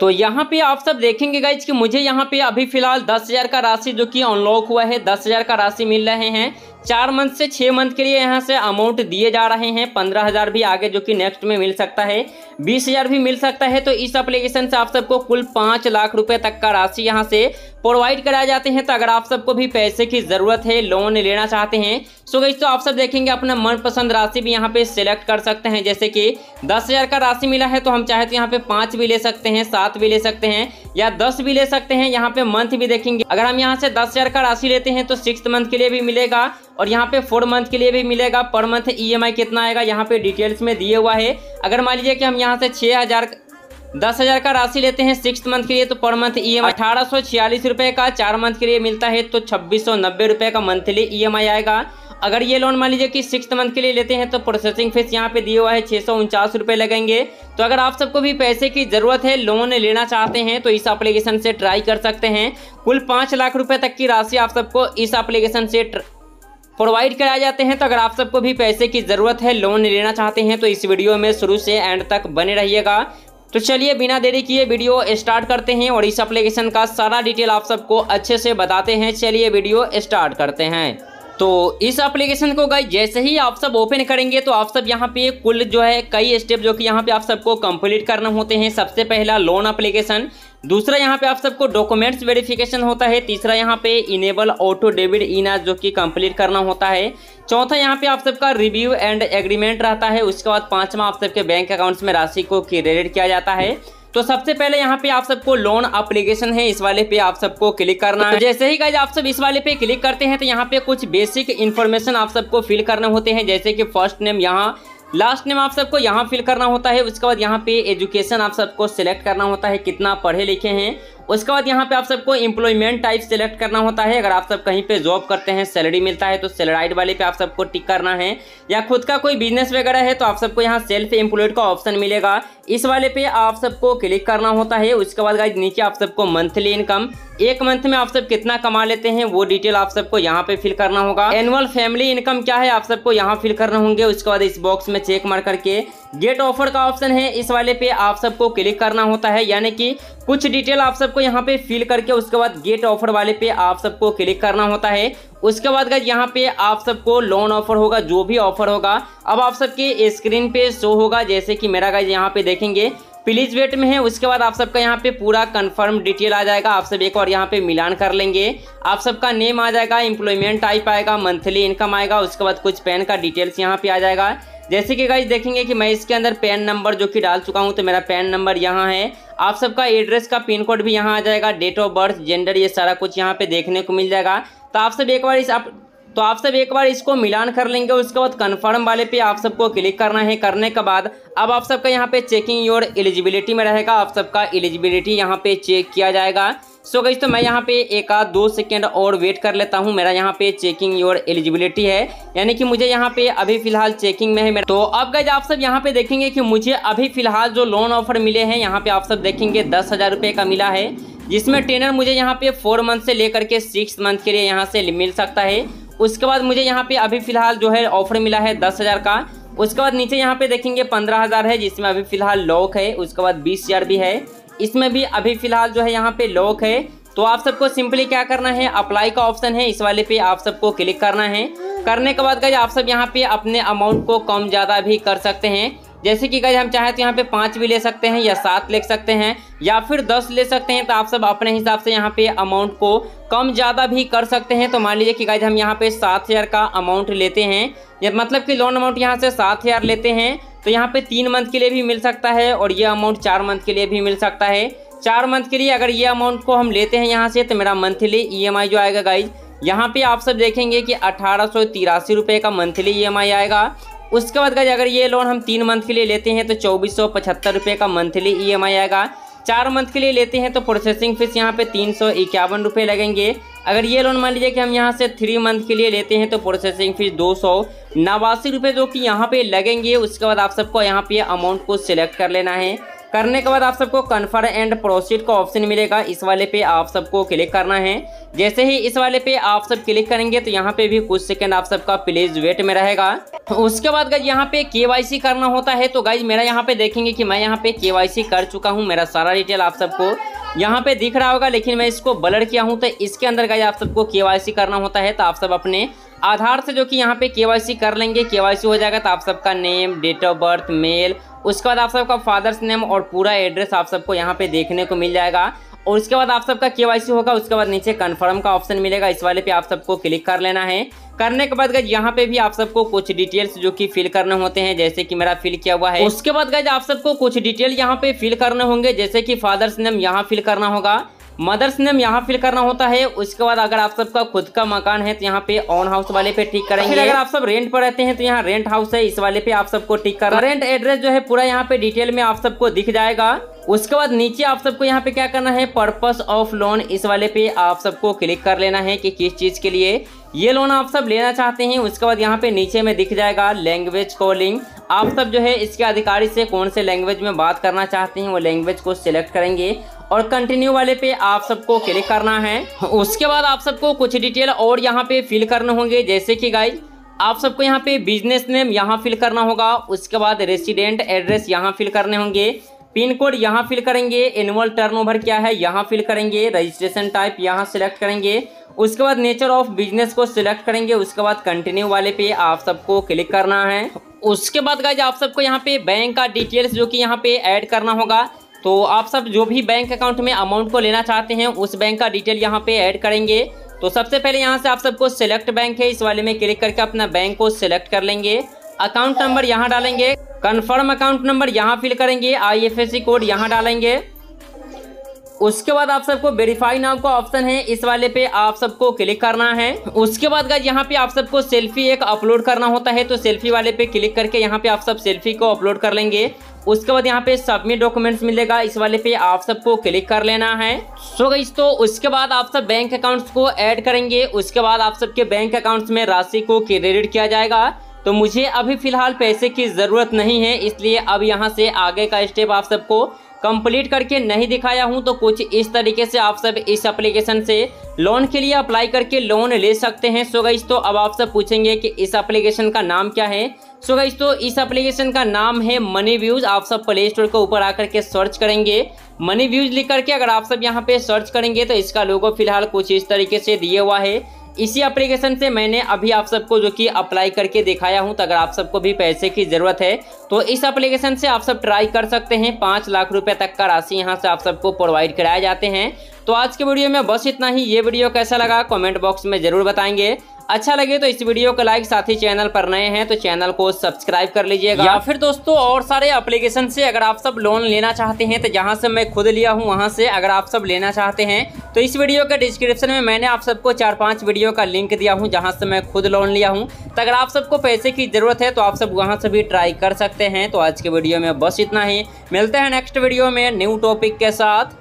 तो यहाँ पे आप सब देखेंगे गाइज़ कि मुझे यहाँ पे अभी फ़िलहाल दस हज़ार का राशि जो कि अनलॉक हुआ है, दस हज़ार का राशि मिल रहे हैं। चार मंथ से छः मंथ के लिए यहाँ से अमाउंट दिए जा रहे हैं। पंद्रह हज़ार भी आगे जो कि नेक्स्ट में मिल सकता है। बीस हज़ार भी मिल सकता है तो इस एप्लीकेशन से आप सबको कुल पाँच लाख रुपए तक का राशि यहाँ से प्रोवाइड कराए जाते हैं। तो अगर आप सबको भी पैसे की ज़रूरत है लोन लेना चाहते हैं सो गई तो आप सब देखेंगे अपना मनपसंद राशि भी यहाँ पे सिलेक्ट कर सकते हैं। जैसे कि दस हज़ार का राशि मिला है तो हम चाहे तो यहाँ पे पाँच भी ले सकते हैं, सात भी ले सकते हैं, या दस भी ले सकते हैं। यहाँ पे मंथ भी देखेंगे। अगर हम यहाँ से दस हज़ार का राशि लेते हैं तो सिक्स मंथ के लिए भी मिलेगा। और यहाँ पे फोर मंथ के लिए भी मिलेगा पर मंथ ईएमआई कितना आएगा, यहाँ पे डिटेल्स में दिए हुआ है। अगर मान लीजिए कि हम यहाँ से छः हज़ार, दस हज़ार का राशि लेते हैं सिक्स मंथ के लिए तो पर मंथ ई एम सौ छियालीस रुपए का चार मंथ के लिए मिलता है तो छब्बीस सौ नब्बे रुपए का मंथली ईएमआई आएगा। अगर ये लोन मान लीजिए कि सिक्स मंथ के लिए लेते हैं तो प्रोसेसिंग फ़ीस यहाँ पे दिए हुआ है छः सौ उनचास रुपये लगेंगे। तो अगर आप सबको भी पैसे की ज़रूरत है लोन लेना चाहते हैं तो इस एप्लीकेशन से ट्राई कर सकते हैं। कुल पाँच लाख रुपये तक की राशि आप सबको इस एप्लीकेशन से प्रोवाइड कराए जाते हैं तो अगर आप सबको भी पैसे की ज़रूरत है लोन लेना चाहते हैं तो इस वीडियो में शुरू से एंड तक बने रहिएगा। तो चलिए, बिना देरी किए वीडियो स्टार्ट करते हैं और इस एप्लीकेशन का सारा डिटेल आप सबको अच्छे से बताते हैं। चलिए वीडियो स्टार्ट करते हैं। तो इस एप्लीकेशन को गाइस जैसे ही आप सब ओपन करेंगे तो आप सब यहाँ पे कुल जो है, कई स्टेप जो कि यहाँ पे आप सबको कंप्लीट करना होते हैं। सबसे पहला लोन एप्लीकेशन दूसरा यहाँ पे आप सबको डॉक्यूमेंट्स वेरिफिकेशन होता है। तीसरा यहाँ पे इनेबल ऑटो डेबिट इना जो कि कंप्लीट करना होता है। चौथा यहाँ पे आप सबका रिव्यू एंड एग्रीमेंट रहता है। उसके बाद पांचवा आप सबके बैंक अकाउंट्स में राशि को क्रेडिट किया जाता है। तो सबसे पहले यहाँ पे आप सबको लोन अप्लीकेशन है। इस वाले पे आप सबको क्लिक करना है। जैसे ही गाइज़ आप सब इस वाले पे क्लिक करते हैं तो यहाँ पे कुछ बेसिक इन्फॉर्मेशन आप सबको फिल करने होते हैं। जैसे कि फ़र्स्ट नेम यहाँ लास्ट नेम आप सबको यहाँ फिल करना होता है, उसके बाद यहाँ पे एजुकेशन आप सबको सिलेक्ट करना होता है, कितना पढ़े लिखे हैं उसके बाद यहाँ पे आप सबको एम्प्लॉयमेंट टाइप सेलेक्ट करना होता है। अगर आप सब कहीं पे जॉब करते हैं सैलरी मिलता है तो सैलराइड वाले पे आप सबको टिक करना है। या खुद का कोई बिज़नेस वगैरह है तो आप सबको यहाँ सेल्फ एम्प्लॉयड का ऑप्शन मिलेगा। इस वाले पे आप सबको क्लिक करना होता है। उसके बाद नीचे आप सबको मंथली इनकम एक मंथ में आप सब कितना कमा लेते हैं, वो डिटेल आप सबको यहाँ पे फिल करना होगा। एनुअल फैमिली इनकम क्या है, आप सबको यहाँ फिल करना होंगे। उसके बाद इस बॉक्स में चेक मार करके गेट ऑफ़र का ऑप्शन है, इस वाले पे आप सबको क्लिक करना होता है, यानी कि कुछ डिटेल आप सबको यहाँ पे फिल करके उसके बाद गेट ऑफ़र वाले पे आप सबको क्लिक करना होता है। उसके बाद गाइज़ यहाँ पे आप सबको लोन ऑफ़र होगा, जो भी ऑफ़र होगा, अब आप सबके स्क्रीन पे शो होगा, जैसे कि मेरा गाइज़ यहाँ पे देखेंगे। प्लीज़ वेट में है, उसके बाद आप सबका यहाँ पे पूरा कंफर्म डिटेल आ जाएगा, आप सब एक और यहाँ पे मिलान कर लेंगे। आप सबका नेम आ जाएगा एम्प्लॉयमेंट टाइप आएगा मंथली इनकम आएगा, उसके बाद कुछ पैन का डिटेल्स यहाँ पे आ जाएगा। जैसे कि गाइज़ देखेंगे कि मैं इसके अंदर पैन नंबर जो कि डाल चुका हूँ तो मेरा पैन नंबर यहाँ है। आप सबका एड्रेस का पिन कोड भी यहाँ आ जाएगा डेट ऑफ़ बर्थ जेंडर ये सारा कुछ यहाँ पे देखने को मिल जाएगा। तो आप सब एक बार इस आप तो आप सब एक बार इसको मिलान कर लेंगे उसके बाद कन्फर्म वाले पे आप सबको क्लिक करना है। करने के बाद अब आप सबका यहाँ पे चेकिंग योर एलिजिबिलिटी में रहेगा। आप सबका एलिजिबिलिटी यहाँ पे चेक किया जाएगा। सो गई तो मैं यहाँ पे एक आध दो सेकेंड और वेट कर लेता हूँ। मेरा यहाँ पे चेकिंग योर एलिजिबिलिटी है। यानी कि मुझे यहाँ पे अभी फ़िलहाल चेकिंग में है मेरा। तो अब गई आप सब यहाँ पे देखेंगे कि मुझे अभी फ़िलहाल जो लोन ऑफ़र मिले हैं, यहाँ पे आप सब देखेंगे दस हज़ार रुपये का मिला है, जिसमें टेनर मुझे यहाँ पे फोर मंथ से लेकर के सिक्स मंथ के लिए यहाँ से मिल सकता है। उसके बाद मुझे यहाँ पे अभी फ़िलहाल जो है ऑफ़र मिला है दस हज़ार का। उसके बाद नीचे यहाँ पे देखेंगे पंद्रह हज़ार है, जिसमें अभी फ़िलहाल लॉक है। उसके बाद बीस हज़ार भी है। इसमें भी अभी फ़िलहाल जो है यहाँ पे लॉक है। तो आप सबको सिंपली क्या करना है अप्लाई का ऑप्शन है। इस वाले पे आप सबको क्लिक करना है। करने के बाद आप सब यहाँ पे अपने अमाउंट को कम ज़्यादा भी कर सकते हैं। जैसे कि गाइज़ हम चाहें तो यहाँ पे पाँच भी ले सकते हैं या सात ले सकते हैं या फिर दस ले सकते हैं। तो आप सब अपने हिसाब से यहाँ पे अमाउंट को कम ज़्यादा भी कर सकते हैं। तो मान लीजिए कि गाइज़ हम यहाँ पे सात हज़ार का अमाउंट लेते हैं। मतलब कि लोन अमाउंट यहाँ से सात हज़ार लेते हैं। तो यहाँ पे तीन मंथ के लिए भी मिल सकता है और ये अमाउंट चार मंथ के लिए भी मिल सकता है। चार मंथ के लिए अगर ये अमाउंट को हम लेते हैं यहाँ से तो मेरा मंथली ईएमआई जो आएगा गाइज़ यहाँ पे आप सब देखेंगे कि अठारह सौ तिरासी रुपये का मंथली ईएमआई आएगा। उसके बाद गाइज़ अगर ये लोन हम तीन मंथ के लिए लेते हैं तो चौबीस सौ पचहत्तर रुपये का मंथली ईएमआई आएगा। चार मंथ के लिए लेते हैं तो प्रोसेसिंग फ़ीस यहाँ पे तीन सौ इक्यावन रुपये लगेंगे। अगर ये लोन मान लीजिए कि हम यहाँ से थ्री मंथ के लिए लेते हैं तो प्रोसेसिंग फ़ीस दो सौ, नवासी रुपये जो कि यहाँ पे लगेंगे, उसके बाद आप सबको यहाँ पे अमाउंट को सिलेक्ट कर लेना है। करने के बाद आप सबको कन्फर्म एंड प्रोसीड का ऑप्शन मिलेगा, इस वाले पे आप सबको क्लिक करना है। जैसे ही इस वाले पे आप सब क्लिक करेंगे तो यहाँ पे भी कुछ सेकंड आप सबका प्लीज़ वेट में रहेगा। उसके बाद गाइज़ यहाँ पे के करना होता है तो गाइज़ मेरा यहाँ पे देखेंगे कि मैं यहाँ पे के कर चुका हूँ, मेरा सारा डिटेल आप सबको। यहाँ पे दिख रहा होगा, लेकिन मैं इसको ब्लर किया हूँ तो इसके अंदर गई आप सबको के करना होता है तो आप सब अपने आधार से जो कि यहाँ पे के कर लेंगे के हो जाएगा तो आप सबका name date of birth mail उसके बाद आप सबका फादर्स नेम और पूरा एड्रेस आप सबको यहाँ पे देखने को मिल जाएगा। और उसके बाद आप सबका के होगा, उसके बाद नीचे कन्फर्म का ऑप्शन मिलेगा, इस वाले पे आप सबको क्लिक कर लेना है। करने के बाद गज यहाँ पे भी आप सबको कुछ डिटेल्स जो कि फिल करने होते हैं, जैसे कि मेरा फिल किया हुआ है। उसके बाद गज आप सबको कुछ डिटेल यहाँ पे फिल करने होंगे, जैसे कि फादर्स नेम यहाँ फिल करना होगा। मदर्स नेम यहाँ फिल करना होता है। उसके बाद अगर आप सबका खुद का मकान है तो यहाँ पे ऑन हाउस वाले पे टिक करेंगे। अगर आप सब रेंट पर रहते हैं तो यहाँ रेंट हाउस है इस वाले पे आप सबको टिक कर रेंट एड्रेस जो है पूरा यहाँ पे डिटेल में आप सबको दिख जाएगा। उसके बाद नीचे आप सबको यहाँ पे क्या करना है पर्पस ऑफ़ लोन इस वाले पे आप सबको क्लिक कर लेना है कि किस चीज़ के लिए। ये लोन आप सब लेना चाहते हैं उसके बाद यहाँ पे नीचे में दिख जाएगा लैंग्वेज कॉलिंग आप सब जो है इसके अधिकारी से कौन से लैंग्वेज में बात करना चाहते हैं वो लैंग्वेज को सिलेक्ट करेंगे। और कंटिन्यू वाले पे आप सबको क्लिक करना है। उसके बाद आप सबको कुछ डिटेल और यहाँ पे फिल करने होंगे। जैसे कि गाइज़ आप सबको यहाँ पे बिज़नेस नेम यहाँ फिल करना होगा। उसके बाद रेसिडेंट एड्रेस यहाँ फिल करने होंगे। पिन कोड यहाँ फिल करेंगे। एनुअल टर्नओवर क्या है, यहाँ फिल करेंगे। रजिस्ट्रेशन टाइप यहाँ सिलेक्ट करेंगे। उसके बाद नेचर ऑफ़ बिज़नेस को सिलेक्ट करेंगे। उसके बाद कंटिन्यू वाले पे आप सबको क्लिक करना है। उसके बाद गाइज़ आप सबको यहाँ पे बैंक का डिटेल्स जो कि यहाँ पे ऐड करना होगा। तो आप सब जो भी बैंक अकाउंट में अमाउंट को लेना चाहते हैं, उस बैंक का डिटेल यहाँ पे ऐड करेंगे। तो सबसे पहले यहाँ से आप सबको सिलेक्ट बैंक है, इस वाले में क्लिक करके अपना बैंक को सिलेक्ट कर लेंगे। अकाउंट नंबर यहाँ डालेंगे। कन्फर्म अकाउंट नंबर यहाँ फिल करेंगे। आई कोड यहाँ डालेंगे। उसके बाद आप सबको वेरीफाई नाम का ऑप्शन है, इस वाले पे आप सबको क्लिक करना है। उसके बाद गाइज़ यहाँ पे आप सबको सेल्फी एक अपलोड करना होता है तो सेल्फी वाले पे क्लिक करके यहाँ पे आप सब सेल्फी को अपलोड कर लेंगे। उसके बाद यहाँ पे सबमिट डॉक्यूमेंट्स मिलेगा। इस वाले पे आप सबको क्लिक कर लेना है। सो so गई तो उसके बाद आप सब बैंक अकाउंट्स को ऐड करेंगे। उसके बाद आप सबके बैंक अकाउंट्स में राशि को क्रेडिट किया जाएगा। तो मुझे अभी फ़िलहाल पैसे की ज़रूरत नहीं है, इसलिए अब यहाँ से आगे का स्टेप आप सबको कंप्लीट करके नहीं दिखाया हूँ तो कुछ इस तरीके से आप सब इस एप्लीकेशन से लोन के लिए अप्लाई करके लोन ले सकते हैं। सो गई तो अब आप सब पूछेंगे कि इस एप्लीकेशन का नाम क्या है? सो गई तो इस एप्लीकेशन का नाम है मनी व्यूज़ आप सब प्ले स्टोर के ऊपर आकर के सर्च करेंगे। मनी व्यूज़ लिख करके अगर आप सब यहाँ पे सर्च करेंगे तो इसका लोगो फ़िलहाल कुछ इस तरीके से दिया हुआ है। इसी एप्लीकेशन से मैंने अभी आप सबको जो कि अप्लाई करके दिखाया हूँ तो अगर आप सबको भी पैसे की ज़रूरत है तो इस एप्लीकेशन से आप सब ट्राई कर सकते हैं। पाँच लाख रुपए तक का राशि यहाँ से आप सबको प्रोवाइड कराए जाते हैं। तो आज के वीडियो में बस इतना ही। ये वीडियो कैसा लगा कमेंट बॉक्स में ज़रूर बताएँगे। अच्छा लगे तो इस वीडियो को लाइक साथ ही चैनल पर नए हैं तो चैनल को सब्सक्राइब कर लीजिएगा। या फिर दोस्तों, और सारे एप्लीकेशन से अगर आप सब लोन लेना चाहते हैं तो जहाँ से मैं खुद लिया हूँ, वहाँ से अगर आप सब लेना चाहते हैं तो इस वीडियो के डिस्क्रिप्शन में मैंने आप सबको चार पाँच वीडियो का लिंक दिया हूँ, जहाँ से मैं खुद लोन लिया हूँ। तो अगर आप सबको पैसे की ज़रूरत है तो आप सब वहाँ से भी ट्राई कर सकते हैं। तो आज के वीडियो में बस इतना ही। मिलते हैं नेक्स्ट वीडियो में न्यू टॉपिक के साथ।